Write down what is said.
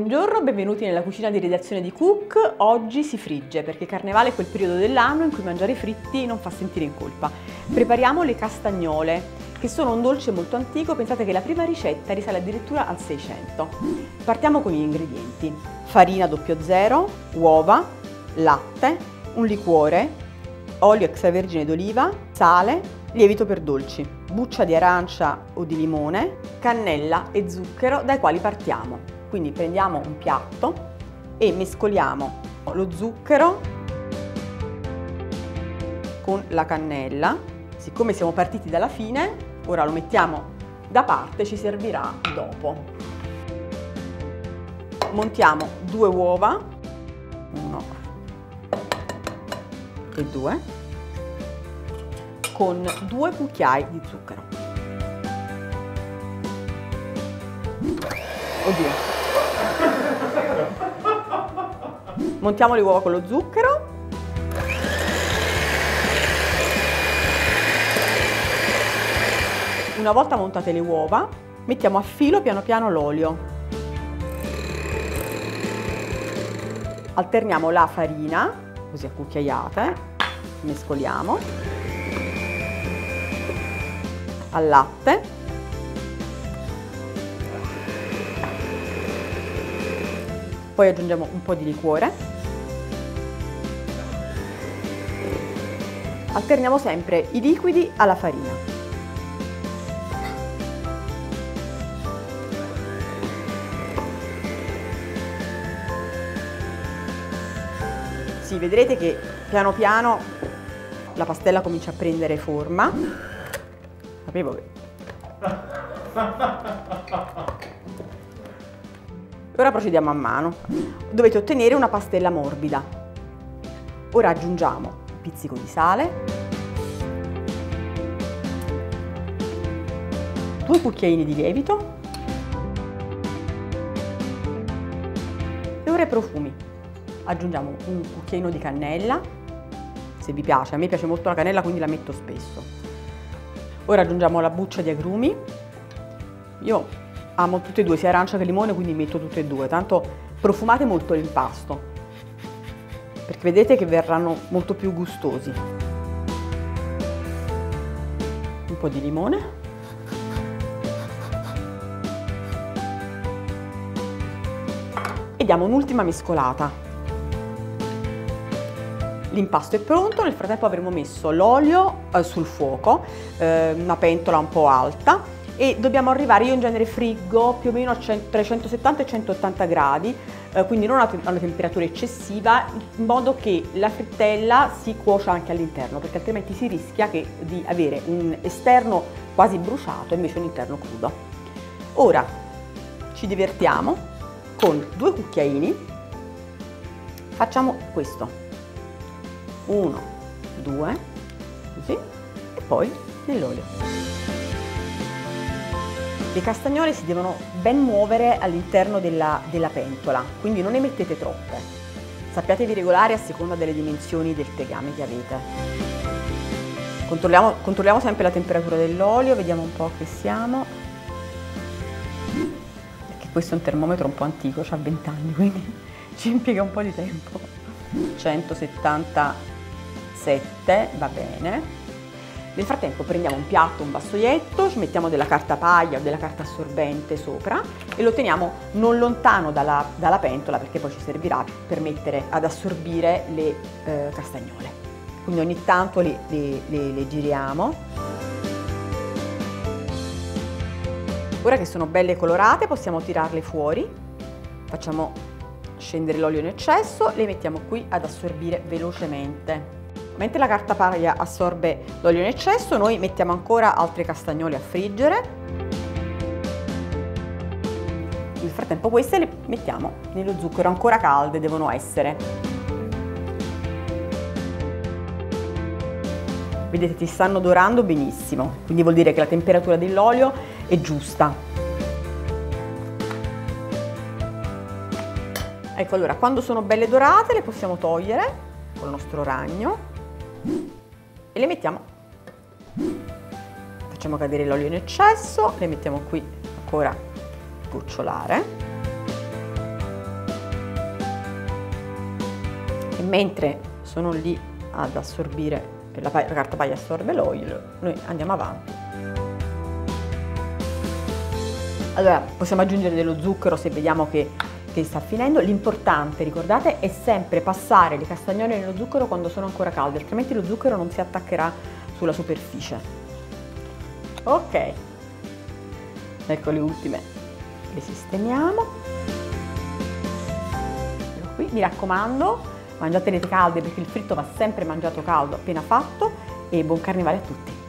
Buongiorno, benvenuti nella cucina di redazione di Cook. Oggi si frigge perché Carnevale è quel periodo dell'anno in cui mangiare fritti non fa sentire in colpa. Prepariamo le castagnole, che sono un dolce molto antico, pensate che la prima ricetta risale addirittura al 600. Partiamo con gli ingredienti. Farina 00, uova, latte, un liquore, olio extravergine d'oliva, sale, lievito per dolci, buccia di arancia o di limone, cannella e zucchero dai quali partiamo. Quindi prendiamo un piatto e mescoliamo lo zucchero con la cannella. Siccome siamo partiti dalla fine, ora lo mettiamo da parte, ci servirà dopo. Montiamo due uova, uno e due, con due cucchiai di zucchero. Oddio, Montiamo le uova con lo zucchero. Una volta montate le uova, mettiamo a filo piano piano l'olio. Alterniamo la farina, così a cucchiaiate, mescoliamo, al latte poi aggiungiamo un po' di liquore. Alterniamo sempre i liquidi alla farina. Sì, vedrete che piano piano la pastella comincia a prendere forma. Sapevo che... Ora procediamo a mano. Dovete ottenere una pastella morbida. Ora aggiungiamo un pizzico di sale, due cucchiaini di lievito e ora i profumi. Aggiungiamo un cucchiaino di cannella, se vi piace, a me piace molto la cannella quindi la metto spesso. Ora aggiungiamo la buccia di agrumi. Io amo tutte e due, sia arancia che limone, quindi metto tutte e due, tanto profumate molto l'impasto, perché vedete che verranno molto più gustosi. Un po' di limone. E diamo un'ultima mescolata. L'impasto è pronto, nel frattempo avremo messo l'olio eh, sul fuoco, eh, una pentola un po' alta, e dobbiamo arrivare, io in genere friggo più o meno a 100, tra 170 e 180 gradi, eh, quindi non a una temperatura eccessiva, in modo che la frittella si cuocia anche all'interno, perché altrimenti si rischia che, di avere un esterno quasi bruciato e invece un interno crudo. Ora ci divertiamo con due cucchiaini, facciamo questo, uno, due, così, e poi nell'olio. Le castagnole si devono ben muovere all'interno della, della pentola, quindi non ne mettete troppe. Sappiatevi regolare a seconda delle dimensioni del tegame che avete. Controlliamo, controlliamo sempre la temperatura dell'olio, vediamo un po' che siamo. Perché questo è un termometro un po' antico, ha 20 anni, quindi ci impiega un po' di tempo. 177, va bene. Nel frattempo prendiamo un piatto, un vassoietto, ci mettiamo della carta paglia o della carta assorbente sopra e lo teniamo non lontano dalla, dalla pentola perché poi ci servirà per mettere ad assorbire le eh, castagnole. Quindi ogni tanto le, le, le, le giriamo. Ora che sono belle colorate possiamo tirarle fuori, facciamo scendere l'olio in eccesso, le mettiamo qui ad assorbire velocemente. Mentre la carta paglia assorbe l'olio in eccesso, noi mettiamo ancora altre castagnole a friggere. Nel frattempo queste le mettiamo nello zucchero, ancora calde devono essere. Vedete, ti stanno dorando benissimo, quindi vuol dire che la temperatura dell'olio è giusta. Ecco allora, quando sono belle dorate le possiamo togliere con il nostro ragno e le mettiamo. Facciamo cadere l'olio in eccesso, le mettiamo qui ancora gocciolare. E mentre sono lì ad assorbire la, la carta paglia assorbe l'olio, noi andiamo avanti. Allora, possiamo aggiungere dello zucchero se vediamo che che sta finendo. L'importante, ricordate, è sempre passare le castagnole nello zucchero quando sono ancora calde, altrimenti lo zucchero non si attaccherà sulla superficie. Ok, ecco le ultime, le sistemiamo. Qui, mi raccomando, mangiatele calde perché il fritto va sempre mangiato caldo appena fatto e buon carnevale a tutti!